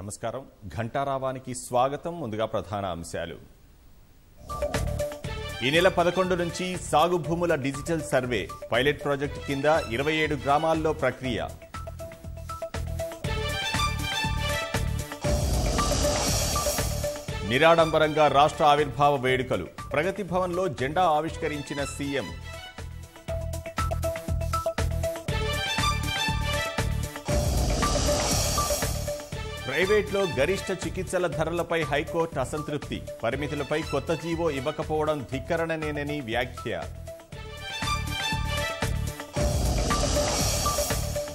నమస్కారం. ఘంటారావానికి స్వాగతం ముందుగా ప్రధాన అంశాలు. ఈ నెల పదకొండు నుంచి సాగు భూముల డిజిటల్ సర్వే పైలట్ ప్రాజెక్టు కింద ఇరవై ఏడు గ్రామాల్లో ప్రక్రియ. నిరాడంబరంగా రాష్ట్ర ఆవిర్భావ వేడుకలు. ప్రగతి భవన్లో జెండా ఆవిష్కరించిన సీఎం ప్రైవేట్లో గరిష్ట చికిత్సల ధరలపై హైకోర్టు అసంతృప్తి. పరిమితులపై కొత్త జీవో ఇవ్వకపోవడం ధిక్కరణనేనని వ్యాఖ్య.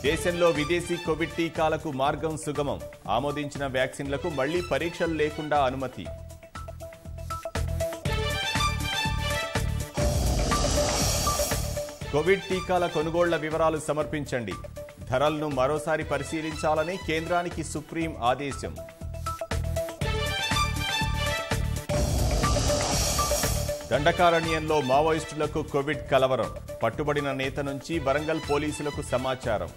దేశంలో విదేశీ కోవిడ్ టీకాలకు మార్గం సుగమం. ఆమోదించిన వ్యాక్సిన్లకు మళ్ళీ పరీక్షలు లేకుండా అనుమతి. కోవిడ్ టీకాల కొనుగోళ్ళ వివరాలు సమర్పించండి. ధరలను మరోసారి పరిశీలించాలని కేంద్రానికి సుప్రీం ఆదేశం. దండకారణ్యంలో మావోయిస్టులకు కోవిడ్ కలవరం. పట్టుబడిన నేత నుంచి వరంగల్ పోలీసులకు సమాచారం.